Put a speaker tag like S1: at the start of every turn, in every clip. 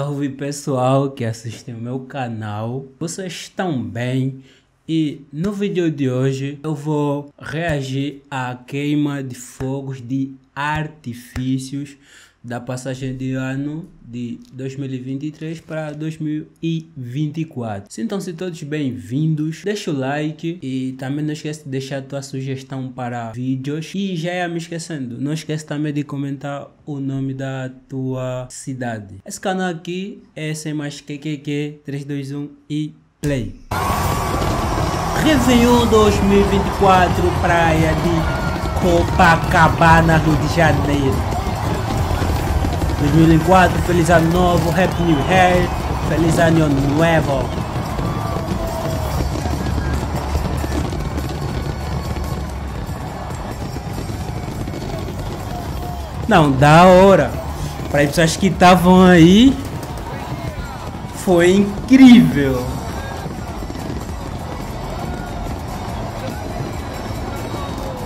S1: Salve pessoal que assistem o meu canal, vocês estão bem? E no vídeo de hoje eu vou reagir à queima de fogos de artifícios da passagem de ano de 2023 para 2024. Sintam-se todos bem-vindos, deixa o like e também não esquece de deixar a tua sugestão para vídeos. E já ia me esquecendo, não esquece também de comentar o nome da tua cidade. Esse canal aqui é sem mais QQQ 321 e play. Réveillon 2024, praia de Copacabana, Rio de Janeiro. 2004, feliz ano novo, Happy New Year, feliz ano novo. Não, da hora. Para as pessoas que estavam aí, foi incrível.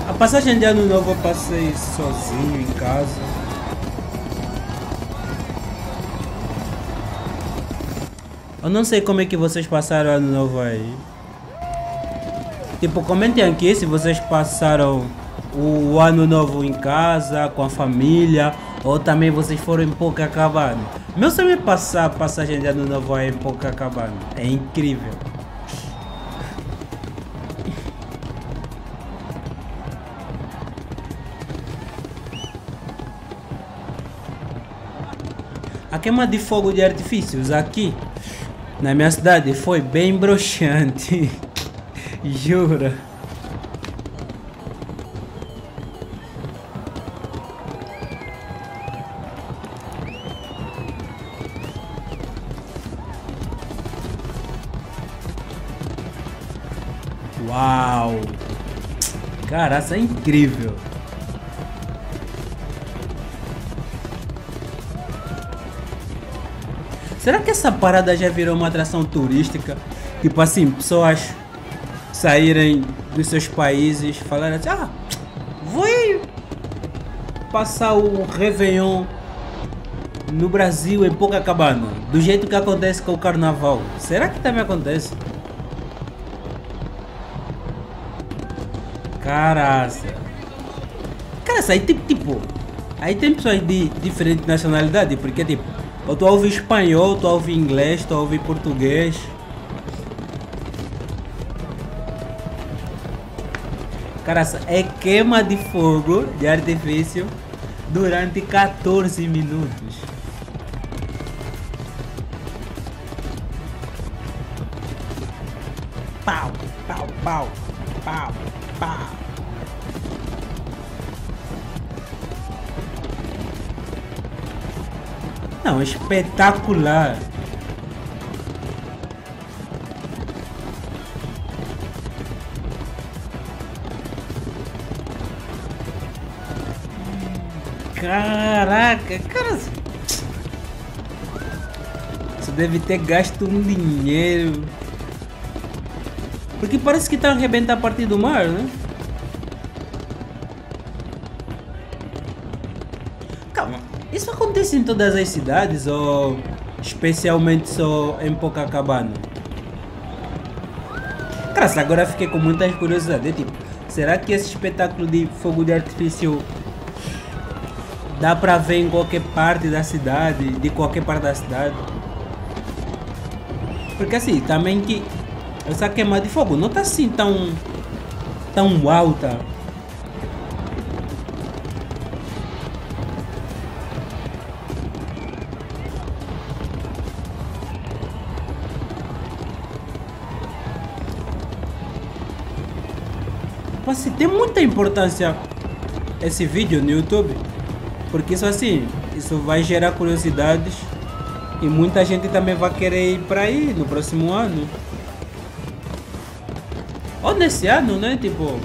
S1: A passagem de ano novo eu passei sozinho em casa. Eu não sei como é que vocês passaram ano novo aí. Tipo, comentem aqui se vocês passaram o ano novo em casa, com a família, ou também vocês foram em Copacabana. Meu sonho é passar passagem de ano novo aí em Copacabana. É incrível. A queima de fogo de artifícios aqui na minha cidade foi bem broxante. Jura. Uau! Cara, isso é incrível. Será que essa parada já virou uma atração turística? Tipo assim, pessoas saírem dos seus países, falarem assim, ah, vou passar o Réveillon no Brasil, em Copacabana, do jeito que acontece com o Carnaval. Será que também acontece? Caraca. Cara, aí tem tipo. Aí tem pessoas de diferente nacionalidade, porque tipo. Ou tu ouve espanhol, tu ouve inglês, tu ouve português. Cara, é queima de fogo de artifício durante 14 minutos. Pau, pau, pau, pau, pau. Não, espetacular. Caraca, cara. Você deve ter gasto um dinheiro. Porque parece que tá arrebentando a partir do mar, né? Isso acontece em todas as cidades ou especialmente só em Copacabana? Cara, agora fiquei com muita curiosidade. Tipo, será que esse espetáculo de fogo de artifício dá pra ver em qualquer parte da cidade, de qualquer parte da cidade? Porque assim, também que essa queima de fogo não tá assim tão tão alta assim, tem muita importância esse vídeo no YouTube. Porque isso assim, isso vai gerar curiosidades. E muita gente também vai querer ir para aí no próximo ano. Ou nesse ano, né? Tipo,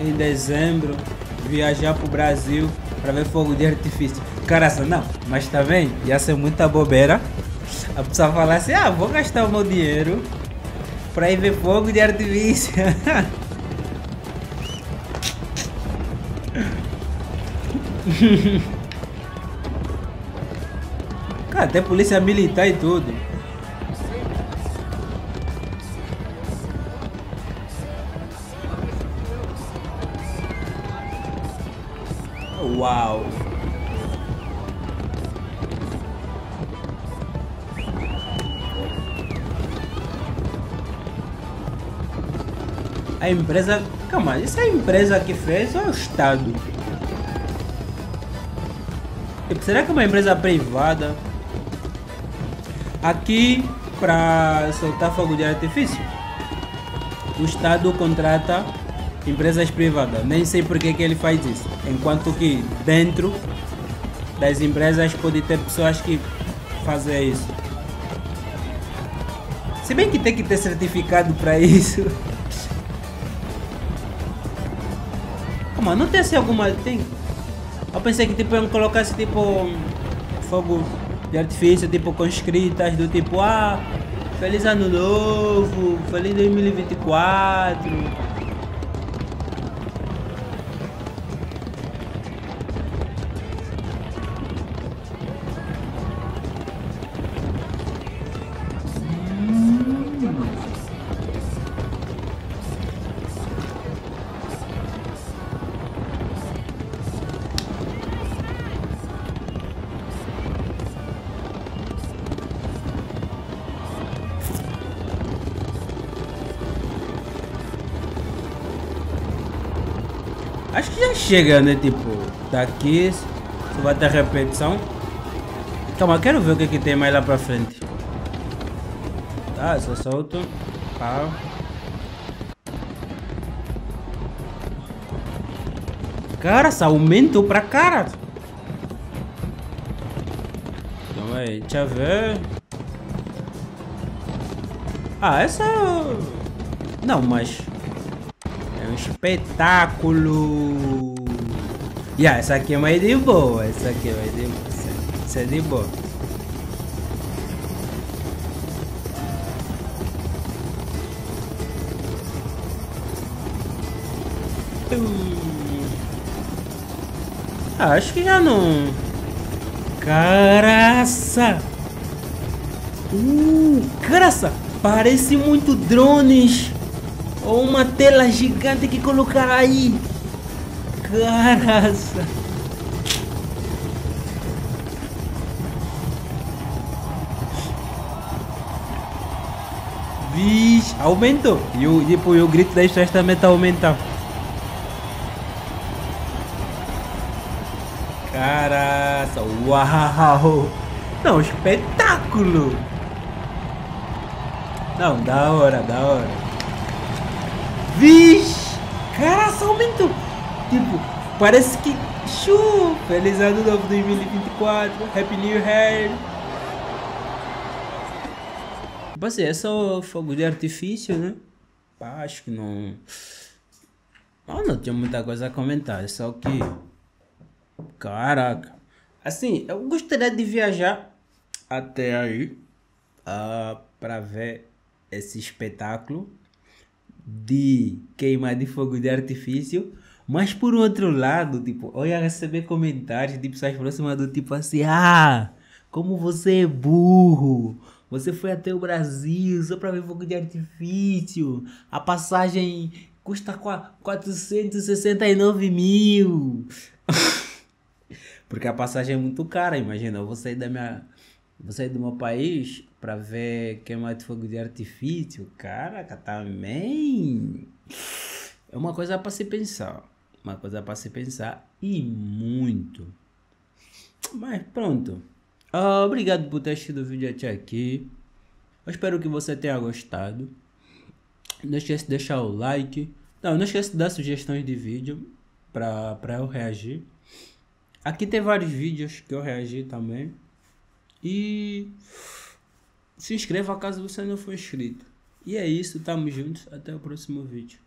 S1: em dezembro, viajar pro Brasil para ver fogo de artifício. Caraca, não, mas tá vendo? Ia ser muita bobeira. A pessoa falar assim, ah, vou gastar o meu dinheiro para ir ver fogo de artifício. Cara, Até polícia militar e tudo. Uau! A empresa. Calma, isso é empresa que fez ou é o Estado? Tipo, será que é uma empresa privada? Aqui, para soltar fogo de artifício, o Estado contrata empresas privadas. Nem sei por que, que ele faz isso. Enquanto que dentro das empresas pode ter pessoas que fazem isso. Se bem que tem que ter certificado para isso. Mano, não tem assim alguma. Tem. Eu pensei que tipo iam colocar tipo fogo de artifício, tipo com escritas do tipo ah, feliz ano novo, feliz 2024. Acho que já chega, né? Tipo, daqui só vai ter repetição. Calma, quero ver o que, que tem mais lá pra frente. Tá, só solto. Cara, só aumentou pra cara. Calma aí, deixa eu ver. Ah, essa... Não, mas espetáculo! Yeah, essa aqui é mais de boa, essa aqui é mais de boa, essa é de boa. Acho que já não... Caraça! Uh, caraça! Parece muito drones! Ou uma tela gigante que colocar aí. Caraca. Vixe, aumentou. E o, tipo, o grito da história também tá aumentando. Caraca, uau! Não, espetáculo! Não, da hora, da hora. Vixe! Cara, só aumentou. Tipo, parece que. Chu! Feliz ano novo 2024. Happy New Year! Tipo assim, é só fogo de artifício, né? Pá, acho que não. Não, não tinha muita coisa a comentar. É só que. Caraca. Assim, eu gostaria de viajar até aí uh, ah, para ver esse espetáculo de queimar de fogo de artifício. Mas por outro lado, tipo, eu ia receber comentários de pessoas próximas do tipo assim, ah, como você é burro. Você foi até o Brasil só para ver fogo de artifício. A passagem custa 469 mil. Porque a passagem é muito cara, imagina. Eu vou sair da minha. Vou sair do meu país para ver queimar de fogo de artifício, caraca, também é uma coisa para se pensar, uma coisa para se pensar e muito. Mas pronto. Uh, obrigado por ter assistido o vídeo até aqui. Eu espero que você tenha gostado. Não esquece de deixar o like. Não, não esquece de dar sugestões de vídeo para eu reagir. Aqui tem vários vídeos que eu reagi também. E se inscreva caso você não for inscrito. E é isso, tamo juntos, até o próximo vídeo.